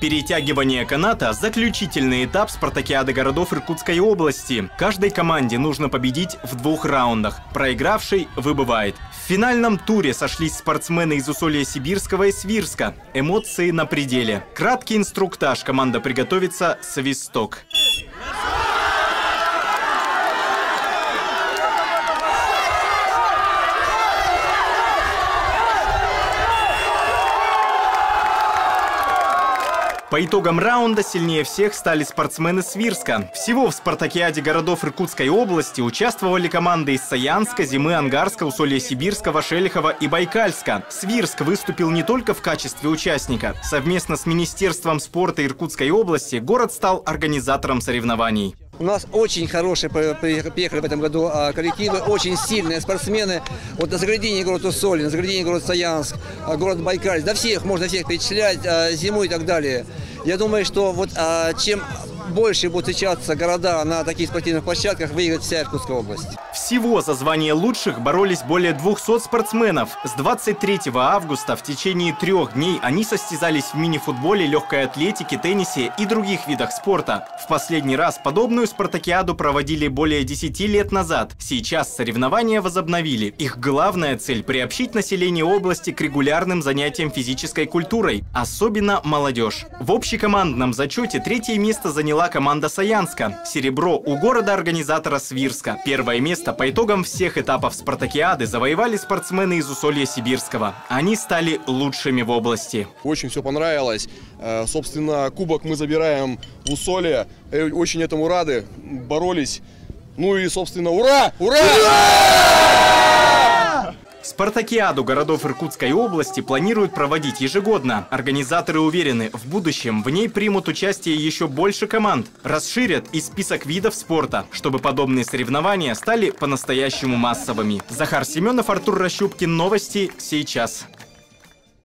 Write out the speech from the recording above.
Перетягивание каната – заключительный этап спартакиады городов Иркутской области. Каждой команде нужно победить в двух раундах. Проигравший выбывает. В финальном туре сошлись спортсмены из Усолья Сибирского и Свирска. Эмоции на пределе. Краткий инструктаж. Команда приготовится свисток. По итогам раунда сильнее всех стали спортсмены Свирска. Всего в спартакиаде городов Иркутской области участвовали команды из Саянска, Зимы, Ангарска, Усолья Сибирского, Шелихова и Байкальска. Свирск выступил не только в качестве участника. Совместно с Министерством спорта Иркутской области город стал организатором соревнований. У нас очень хорошие приехали в этом году а, коллективы, очень сильные спортсмены. Вот на заградении город Усоль, на заградении город Саянск, а, город Байкаль. Да всех, можно всех перечислять, а, зиму и так далее. Я думаю, что вот чем больше будут встречаться города на таких спортивных площадках, выиграть вся Иркутская область. Всего за звание лучших боролись более 200 спортсменов. С 23 августа в течение трех дней они состязались в мини-футболе, легкой атлетике, теннисе и других видах спорта. В последний раз подобную спартакиаду проводили более 10 лет назад. Сейчас соревнования возобновили. Их главная цель – приобщить население области к регулярным занятиям физической культурой, особенно молодежь. В общекомандном зачете третье место заняла заняла команда Саянска. Серебро у города-организатора Свирска. Первое место по итогам всех этапов спартакиады завоевали спортсмены из Усолья Сибирского. Они стали лучшими в области. Очень все понравилось. Э, собственно, кубок мы забираем в Усолье. Э, очень этому рады. Боролись. Ну и, собственно, ура! Ура! ура! Спартакиаду городов Иркутской области планируют проводить ежегодно. Организаторы уверены, в будущем в ней примут участие еще больше команд. Расширят и список видов спорта, чтобы подобные соревнования стали по-настоящему массовыми. Захар Семенов, Артур Рощупкин. Новости сейчас.